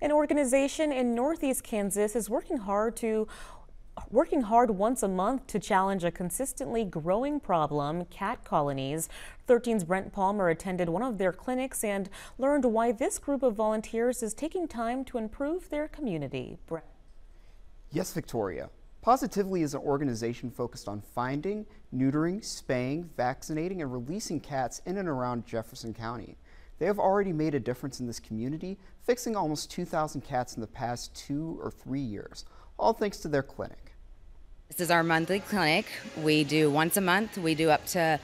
An organization in Northeast Kansas is working hard to working hard once a month to challenge a consistently growing problem, cat colonies. 13's Brent Palmer attended one of their clinics and learned why this group of volunteers is taking time to improve their community. Brent. Yes, Victoria. Pawsitively is an organization focused on finding, neutering, spaying, vaccinating, and releasing cats in and around Jefferson County. They have already made a difference in this community, fixing almost 2,000 cats in the past two or three years, all thanks to their clinic. This is our monthly clinic. We do once a month. We do up to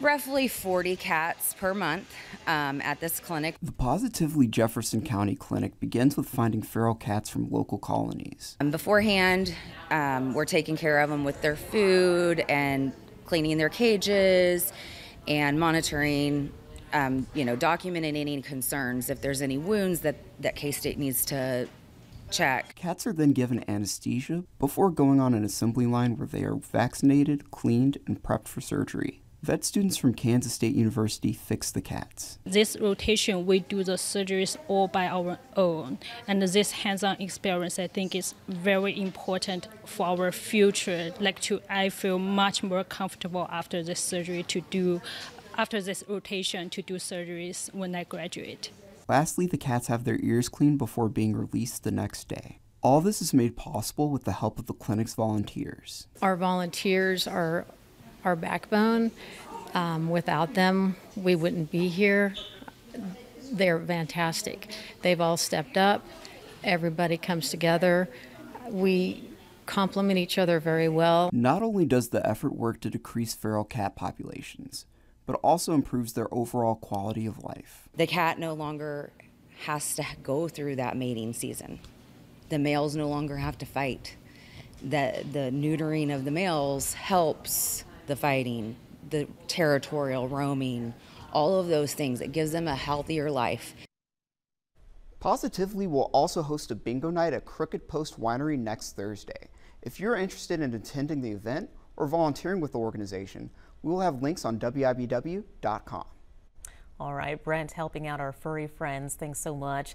roughly 40 cats per month um, at this clinic. The Pawsitively Jefferson County Clinic begins with finding feral cats from local colonies. And beforehand, um, we're taking care of them with their food and cleaning their cages and monitoring um, you know, documenting any concerns if there's any wounds that that K-State needs to check. Cats are then given anesthesia before going on an assembly line where they are vaccinated, cleaned, and prepped for surgery. Vet students from Kansas State University fix the cats. This rotation, we do the surgeries all by our own. And this hands-on experience, I think, is very important for our future. Like to, I feel much more comfortable after this surgery to do, after this rotation to do surgeries when I graduate. Lastly, the cats have their ears cleaned before being released the next day. All this is made possible with the help of the clinic's volunteers. Our volunteers are our backbone. Um, without them, we wouldn't be here. They're fantastic. They've all stepped up. Everybody comes together. We complement each other very well. Not only does the effort work to decrease feral cat populations, but also improves their overall quality of life. The cat no longer has to go through that mating season. The males no longer have to fight. The, the neutering of the males helps the fighting, the territorial roaming, all of those things. It gives them a healthier life. Pawsitively will also host a bingo night at Crooked Post Winery next Thursday. If you're interested in attending the event or volunteering with the organization, we will have links on WIBW.com. All right, Brent helping out our furry friends. Thanks so much.